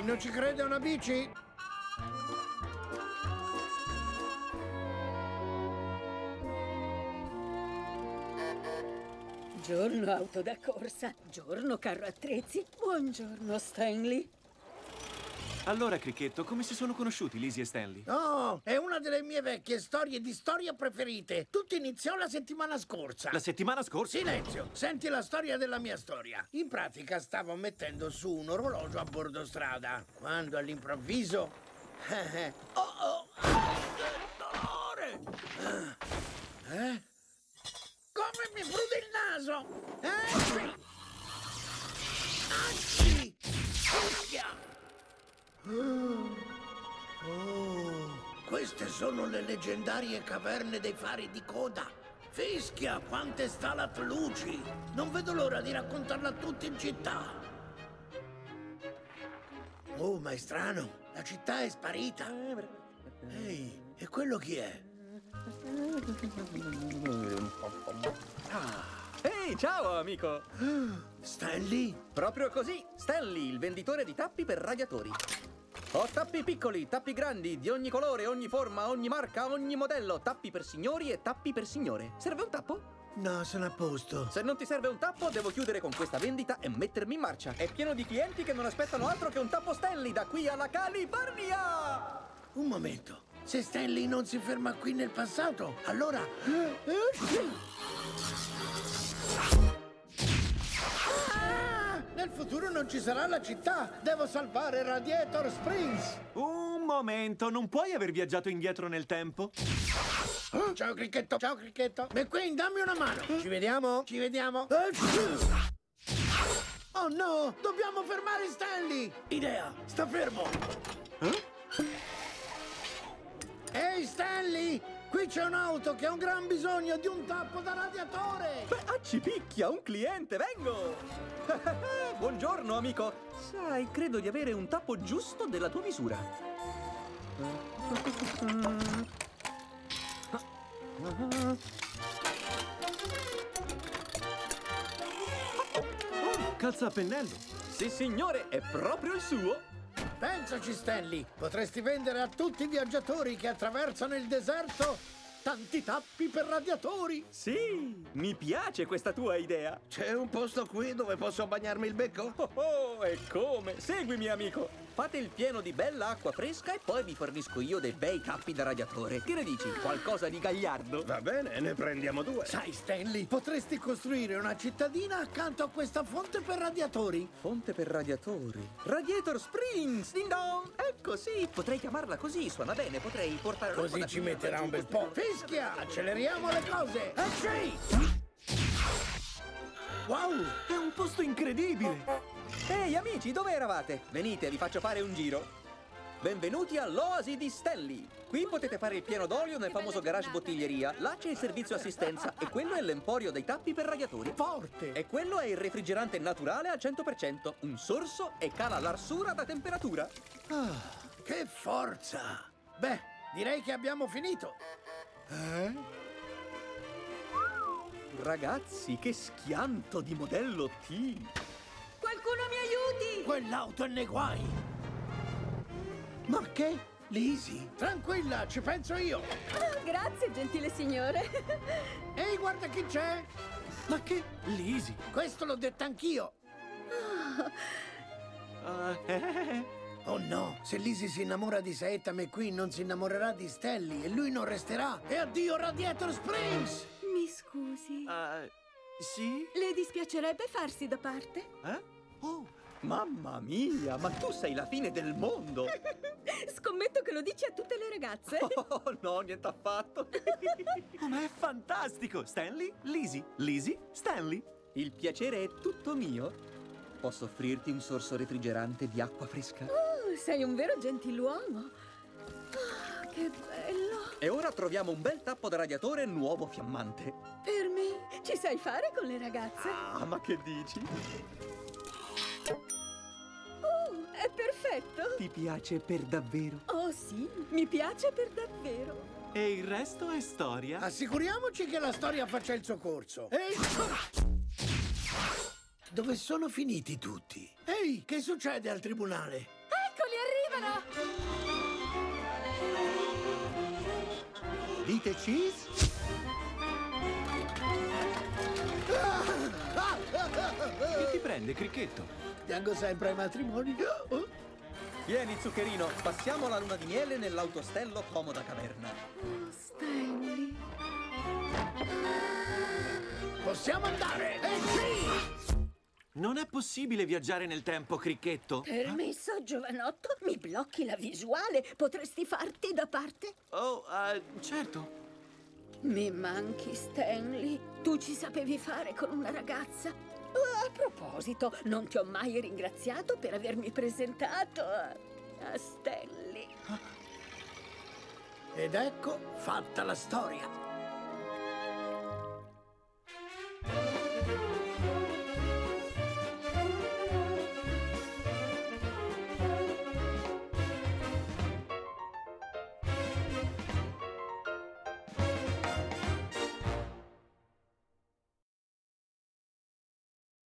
Chi non ci crede una bici? Buongiorno auto da corsa, giorno carro attrezzi, buongiorno Stanley. Allora, Cricchetto, come si sono conosciuti Lizzie e Stanley? Oh, è una delle mie vecchie storie di storia preferite. Tutto iniziò la settimana scorsa. La settimana scorsa? Silenzio, senti la storia della mia storia. In pratica stavo mettendo su un orologio a bordo strada, quando all'improvviso... oh, oh, queste sono le leggendarie caverne dei fari di coda. Fischia, quante stalatluci! Non vedo l'ora di raccontarla a tutti in città. Oh, ma è strano. La città è sparita. Ehi, e quello chi è? Ehi, ciao amico! Stanley? Proprio così, Stanley, il venditore di tappi per radiatori. Ho tappi piccoli, tappi grandi, di ogni colore, ogni forma, ogni marca, ogni modello. Tappi per signori e tappi per signore. Serve un tappo? No, sono a posto. Se non ti serve un tappo, devo chiudere con questa vendita e mettermi in marcia. È pieno di clienti che non aspettano altro che un tappo Stanley da qui alla California! Un momento. Se Stanley non si ferma qui nel passato, allora... Nel futuro non ci sarà la città! Devo salvare Radiator Springs! Un momento, non puoi aver viaggiato indietro nel tempo? Ciao Cricchetto! Ciao Cricchetto! McQueen, dammi una mano! Ci vediamo? Ci vediamo? Oh no! Dobbiamo fermare Stanley! Idea! Sta fermo! Ehi Stanley! Qui c'è un'auto che ha un gran bisogno di un tappo da radiatore! Beh, accipicchia, un cliente, vengo! Buongiorno, amico! Sai, credo di avere un tappo giusto della tua misura. Calza a pennello. Sì, signore, è proprio il suo! Pensaci Stanley! Potresti vendere a tutti i viaggiatori che attraversano il deserto tanti tappi per radiatori! Sì, mi piace questa tua idea! C'è un posto qui dove posso bagnarmi il becco? Oh, oh, e come? Seguimi, amico! Fate il pieno di bella acqua fresca e poi vi fornisco io dei bei tappi da radiatore. Che ne dici? Qualcosa di gagliardo? Va bene, ne prendiamo due. Sai Stanley, potresti costruire una cittadina accanto a questa fonte per radiatori? Fonte per radiatori. Radiator Springs! Ding dong! Ecco, sì, potrei chiamarla così, suona bene, potrei portare... Così ci metterà un bel po'. Fischia! Acceleriamo le cose! Ecci! Wow! È un posto incredibile! Ehi, amici, dove eravate? Venite, vi faccio fare un giro. Benvenuti all'Oasi di Stelly. Qui potete fare il pieno d'olio nel famoso garage bottiglieria. Là c'è il servizio assistenza e quello è l'emporio dei tappi per radiatori. Forte! E quello è il refrigerante naturale al 100%, un sorso e cala l'arsura da temperatura. Che forza! Beh, direi che abbiamo finito. Ragazzi, che schianto di modello T! Qualcuno mi aiuti! Quell'auto è nei guai! Ma che? Lisi, tranquilla, ci penso io! Ah, grazie, gentile signore. Ehi, guarda chi c'è! Ma che? Lisi! Questo l'ho detto anch'io! Ah, eh, Oh no, se Lisi si innamora di Saetta McQueen non si innamorerà di Stelly e lui non resterà! E addio Radiator Springs! Mi scusi. ah, sì? Le dispiacerebbe farsi da parte? Eh? Oh, Mamma mia, ma tu sei la fine del mondo! Scommetto che lo dici a tutte le ragazze. Oh, no, niente affatto! oh, ma è fantastico! Stanley, Lisi, Lisi, Stanley. Il piacere è tutto mio. Posso offrirti un sorso refrigerante di acqua fresca? Oh, sei un vero gentiluomo. Ah, che bello. E ora troviamo un bel tappo da radiatore nuovo fiammante. Per me, ci sai fare con le ragazze? Ah, ma che dici? Oh, è perfetto. Ti piace per davvero? Oh sì, mi piace per davvero. E il resto è storia. Assicuriamoci che la storia faccia il suo corso. Ehi! Dove sono finiti tutti? Ehi, che succede al tribunale? Cara! Dite cheese? Che ti prende, cricchetto? Piango sempre ai matrimoni. Oh, Vieni, zuccherino, passiamo la luna di miele nell'autostello Comoda Caverna. Stanley. Possiamo andare! E sì! Non è possibile viaggiare nel tempo, cricchetto. Permesso, giovanotto? Mi blocchi la visuale? Potresti farti da parte? Oh, eh, certo. Mi manchi, Stanley. Tu ci sapevi fare con una ragazza. Oh, a proposito, non ti ho mai ringraziato per avermi presentato a, a Stanley. Ed ecco fatta la storia.